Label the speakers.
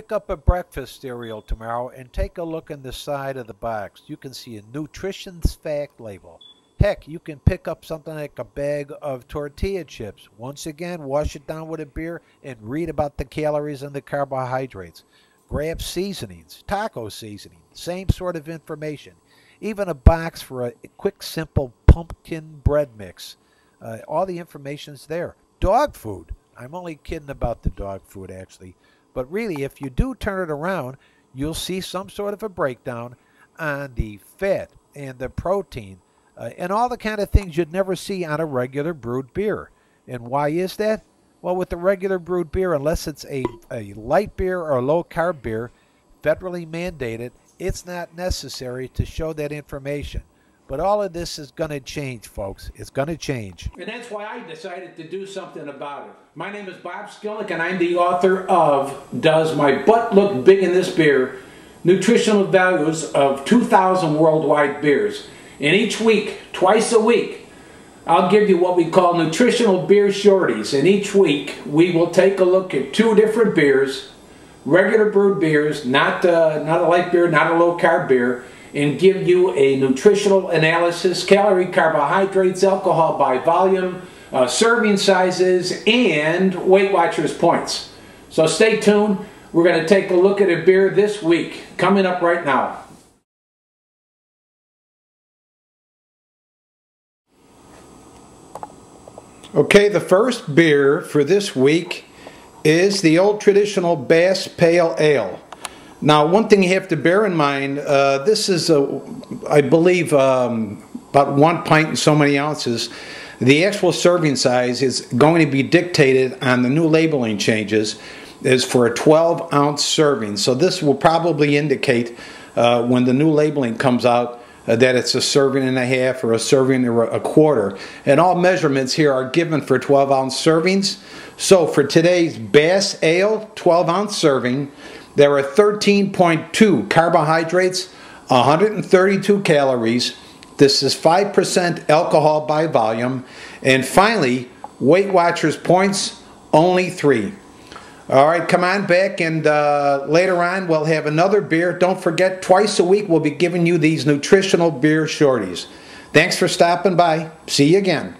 Speaker 1: pick up a breakfast cereal tomorrow and take a look in the side of the box. You can see a nutrition fact label. Heck, you can pick up something like a bag of tortilla chips. Once again, wash it down with a beer and read about the calories and the carbohydrates. Grab seasonings, taco seasoning, same sort of information. Even a box for a quick, simple pumpkin bread mix. Uh, all the information's there. Dog food. I'm only kidding about the dog food, actually. But really, if you do turn it around, you'll see some sort of a breakdown on the fat and the protein uh, and all the kind of things you'd never see on a regular brewed beer. And why is that? Well, with the regular brewed beer, unless it's a, a light beer or a low carb beer, federally mandated, it's not necessary to show that information. But all of this is going to change, folks. It's going to change.
Speaker 2: And that's why I decided to do something about it. My name is Bob Skilnik, and I'm the author of Does My Butt Look Big in This Beer? Nutritional Values of 2,000 Worldwide Beers. And each week, twice a week, I'll give you what we call nutritional beer shorties. And each week, we will take a look at two different beers, regular brewed beers, not, uh, not a light beer, not a low carb beer, and give you a nutritional analysis, calorie, carbohydrates, alcohol by volume, uh, serving sizes, and Weight Watchers points. So stay tuned. We're going to take a look at a beer this week, coming up right now.
Speaker 3: Okay, the first beer for this week is the old traditional Bass Pale Ale. Now, one thing you have to bear in mind, uh, this is, a, I believe, um, about one pint and so many ounces. The actual serving size is going to be dictated on the new labeling changes is for a 12 ounce serving. So this will probably indicate uh, when the new labeling comes out Uh, that it's a serving and a half or a serving or a quarter. And all measurements here are given for 12 ounce servings. So for today's Bass Ale 12 ounce serving, there are 13.2 carbohydrates, 132 calories. This is 5% alcohol by volume. And finally, Weight Watchers points, only three. All right, come on back, and uh, later on we'll have another beer. Don't forget, twice a week we'll be giving you these nutritional beer shorties. Thanks for stopping by. See you again.